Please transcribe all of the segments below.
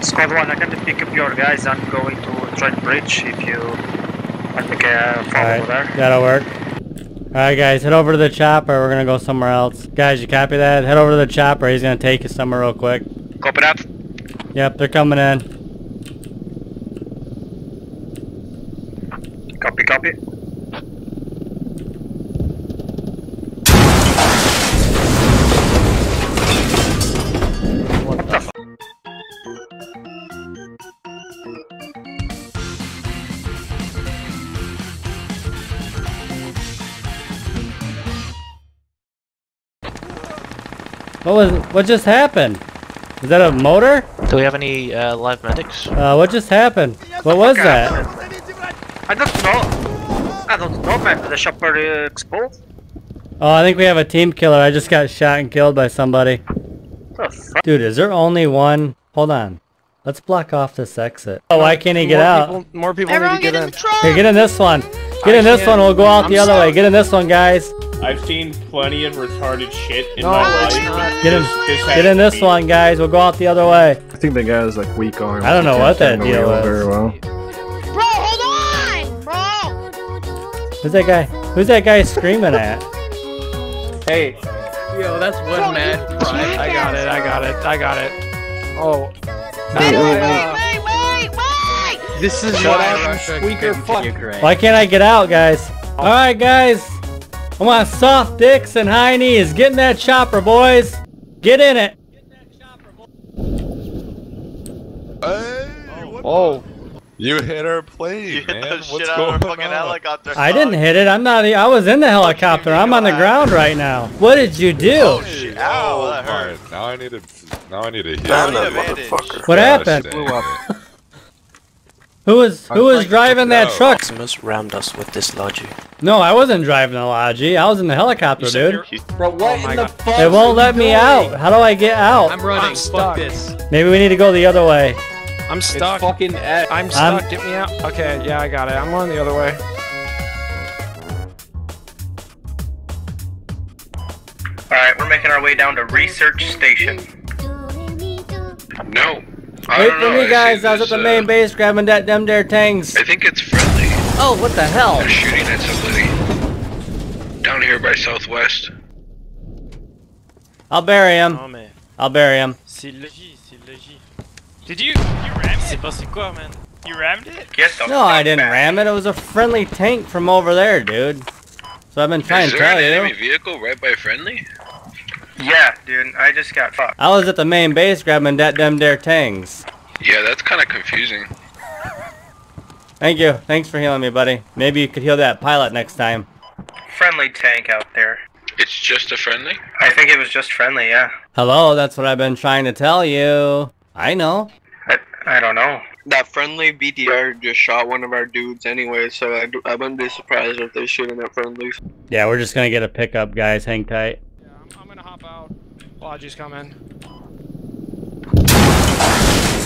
Squad 1, I can pick up your guys. I'm going to Trent Bridge if you to get uh, follow Alright, there. that'll work. Alright guys, head over to the chopper. We're gonna go somewhere else. Guys, you copy that? Head over to the chopper. He's gonna take us somewhere real quick. Copy that. Yep, they're coming in. Copy, copy. What was? What just happened? Is that a motor? Do we have any uh, live medics? Uh, what just happened? What was that? I don't know. I don't know, man. The shopper uh, explode? Oh, I think we have a team killer. I just got shot and killed by somebody. What the fuck? Dude, is there only one? Hold on. Let's block off this exit. Oh, why can't he get more out? People, more people Everyone need to get get in in. the truck! Here, get in this one. Get in this one. We'll go out the other way. Get in this one, guys. I've seen plenty of retarded shit in No, my life. not. Get in. This Get in this one, guys. We'll go out the other way. I think the guy is like weak armed. I don't know what that deal is. Very well. Bro, hold on! Bro! Who's that guy? Who's that guy screaming at? Hey. Yo, that's one man. Right, I got it. I got it. I got it. Oh. Wait, Uh, wait, uh, wait, wait, wait! This is Shut why up, Russia squeaker fuck. Why can't I get out, guys? All right, guys. I want soft dicks and high knees. Get in that chopper, boys. Get in it. Oh. You hit our plane, You hit man. the What's shit out going of a fucking on? helicopter. I didn't hit it. I'm not. I was in the helicopter. I'm on the ground right now. What did you do? Oh shit! Ow, Oh that hurt. my! Now I need to. Now I need to heal. Now I need a bandage. What happened? Gosh, dang it. Who was who was driving that truck? Maximus rammed us with this logi. No, I wasn't driving the Logi. I was in the helicopter, dude. Bro, what oh in the fuck? It won't let me doing? out. How do I get out? I'm running. I'm stuck. Fuck this. Maybe we need to go the other way. I'm stuck. It's stuck. fucking X. I'm stuck. Get me out. Okay, yeah, I got it. I'm on the other way. Alright, we're making our way down to Research Station. No. I Wait for know. me, guys. see I was at the uh, main base grabbing that them there tangs. I think it's friendly. Oh, what the hell? They're shooting at somebody. Down here by Southwest. I'll bury him. Non mais I'll bury him. c'est logi, c'est logi. Did you? You rammed it? C'est passé quoi, man? You rammed it? Get the No, I didn't back. ram it. It was a friendly tank from over there, dude. So I've been trying Is to there tell an enemy you. vehicle right by friendly? Yeah, dude, I just got fucked. I was at the main base grabbing that damn there tangs. Yeah, that's kind of confusing. Thank you. Thanks for healing me, buddy. Maybe you could heal that pilot next time. Friendly tank out there. It's just a friendly? I think it was just friendly, yeah. Hello, that's what I've been trying to tell you. I know. I, I don't know. That friendly BTR just shot one of our dudes anyway, so I, I wouldn't be surprised if they're shooting at friendlies. Yeah, we're just gonna get a pickup, guys. Hang tight. Yeah, I'm, I'm gonna hop out. Logi's coming.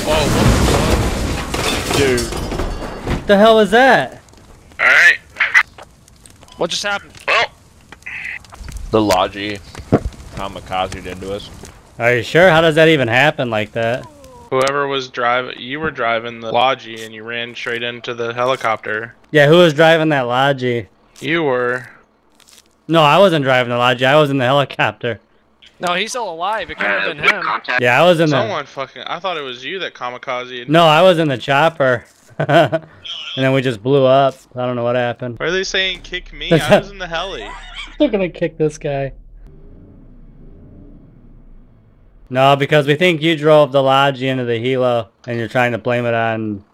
Oh, Dude, What the hell was that? Alright. What just happened? Well, The Logi kamikaze did to us. Are you sure? How does that even happen like that? Whoever was driving, you were driving the Logi and you ran straight into the helicopter. Yeah, who was driving that Logi? You were. No, I wasn't driving the Logi. I was in the helicopter. No, he's still alive. It could have been him. Yeah, I was in the. Someone fucking. I thought it was you that kamikaze. No, I was in the chopper. and then we just blew up. I don't know what happened. Why are they saying kick me? I was in the heli. They're gonna kick this guy. No, because we think you drove the Logi into the helo, and you're trying to blame it on,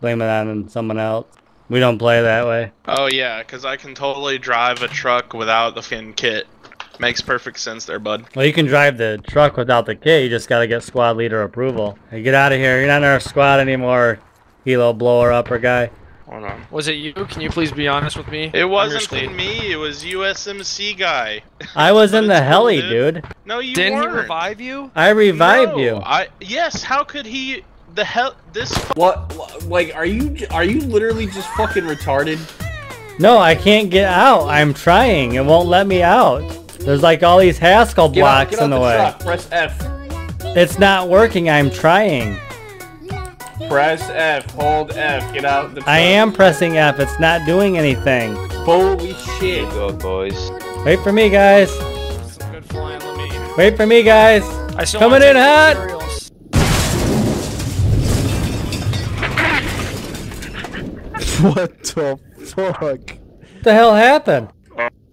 blame it on someone else. We don't play that way. Oh yeah, because I can totally drive a truck without the fin kit. Makes perfect sense there, bud. Well, you can drive the truck without the kit. You just gotta get squad leader approval. Hey, get out of here. You're not in our squad anymore, helo blower upper guy. Hold on. Was it you? Can you please be honest with me? It wasn't me. It was USMC guy. I was in the it's heli, dude. dude. No, you Didn't weren't. he revive you? I revived No, you. I yes. How could he? The hell this. What? what- Like, are you are you literally just fucking retarded? No, I can't get out. I'm trying. It won't let me out. There's like all these HESCO Get out, blocks get out in the, the way. truck. Press F. It's not working. I'm trying. Press F. Hold F. Get out the. I am pressing F. It's not doing anything. Holy shit. Go, boys. Wait for me, guys. Some good flying, let me. Wait for me, guys. I still Coming in take hot. What the fuck? What the hell happened?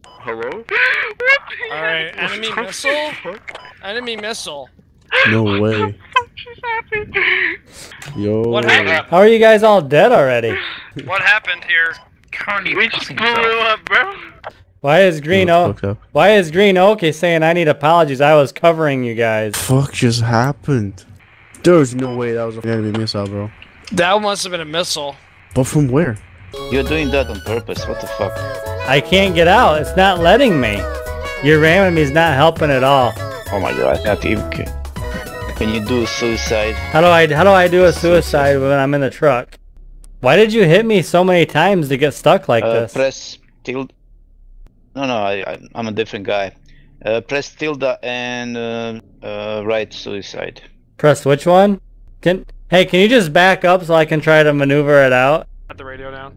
Hello? Alright, enemy missile? Enemy missile. No way. Yo. What happened? How are you guys all dead already? What happened here? We just blew up, bro. Why is Green Shut Oak? fuck. Why is Green Oak saying I need apologies? I was covering you guys. Fuck just happened? There's no way that was a enemy missile, bro. That must have been a missile. But from where? You're doing that on purpose. What the fuck? I can't get out. It's not letting me. Your ramming me is not helping at all. Oh my god. Not even. Can you do suicide? How do I how do I do a suicide when I'm in the truck? Why did you hit me so many times to get stuck like uh, this? Press tilde. No, no, I, I, I'm a different guy. Uh, press tilde and uh, uh, write suicide. Press which one? Can hey, can you just back up so I can try to maneuver it out? Got the radio down.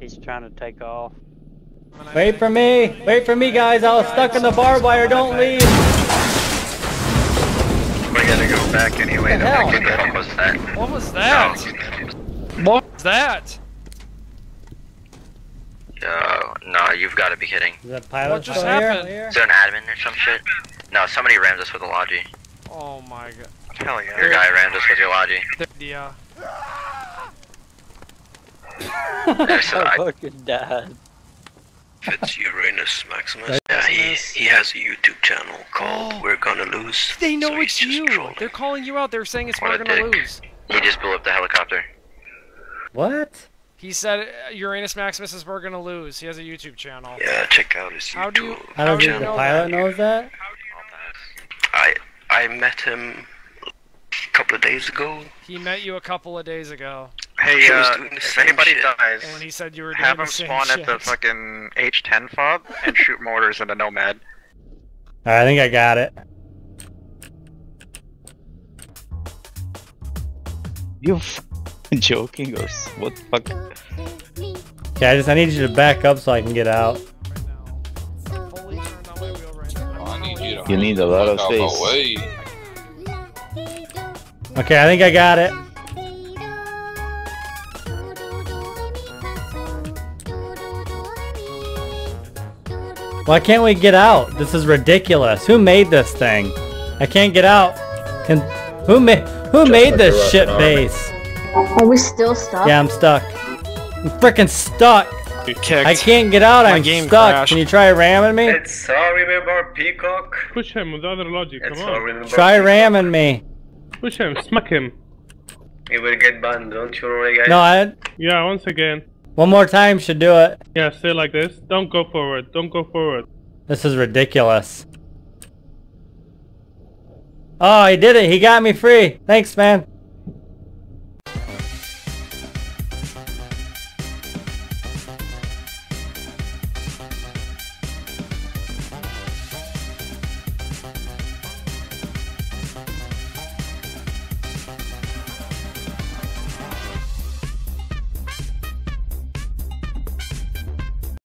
He's trying to take off. Wait for me! Wait for me, guys! I was stuck in the barbed wire. Don't leave. We gotta go back anyway. What the hell? What was that? What was that? What was that? Uh, no, you've got to be kidding. Is that pilot What just happened? Is there an admin or some shit? No, somebody rammed us with a Logi. Oh my god. Hell yeah. Your guy rammed us with your Logi. Yeah. There's I I, fucking died. Fitz Uranus Maximus. Yeah, he, he has a YouTube channel called Oh. We're Gonna Lose. They know so it's you. trolling. They're calling you out. They're saying it's What we're gonna dick. lose. He just blew up the helicopter. What? He said uh, Uranus Maximus is we're gonna lose. He has a YouTube channel. Yeah, check out his YouTube. How do you? YouTube How does do the you know the pilot that? knows that? I I met him a couple of days ago. He met you a couple of days ago, Hey, He uh, was doing the if anybody shit. dies, and he said you were doing have him spawn shit. at the fucking H10 fob and shoot mortars at a Nomad. I think I got it. You f- joking or what the fuck? Okay, I just I need you to back up so I can get out. You need a lot of space. my. Okay, I think I got it. Why can't we get out? This is ridiculous. Who made this thing? I can't get out. Can who made who made this shit base? Are we still stuck? Yeah, I'm stuck. I'm freaking stuck. You kicked. I can't get out. My I'm game stuck. crashed. Can you try ramming me? It's sorry, remember Peacock. Push him with other logic, It's come sorry, on. remember. Try ramming me. Push him, smack him. You will get banned, don't you worry, guys. No, I, Yeah, once again. one more time should do it. Yeah, stay like this. Don't go forward. Don't go forward. This is ridiculous. Oh, he did it. He got me free. Thanks, man.